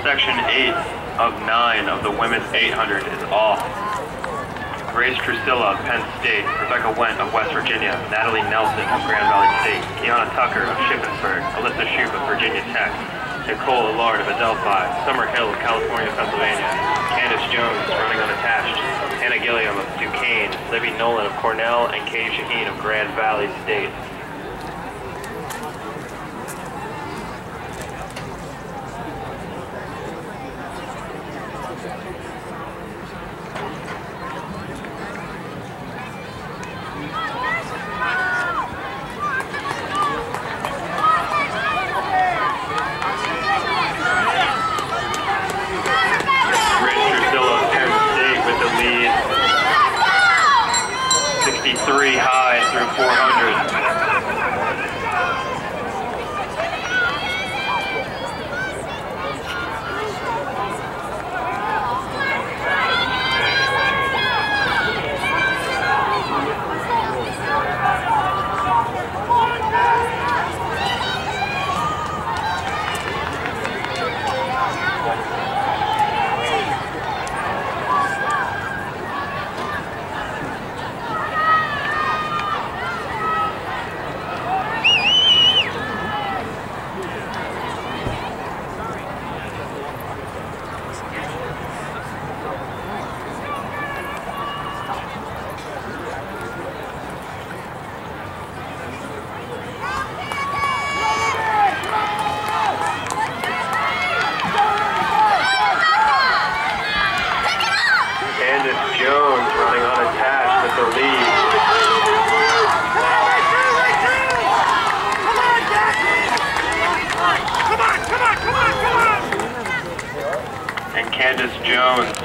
eight of nine of the women's 800 is off. Grace Drusilla of Penn State, Rebecca Went of West Virginia, Natalie Nelson of Grand Valley State, Kiana Tucker of Shippensburg, Alyssa Shoup of Virginia Tech, Nicole Allard of Adelphi, Summer Hill of California, Pennsylvania, Candace Jones running unattached, Hannah Gilliam of Duquesne, Libby Nolan of Cornell, and Katie Shaheen of Grand Valley State. Candace Jones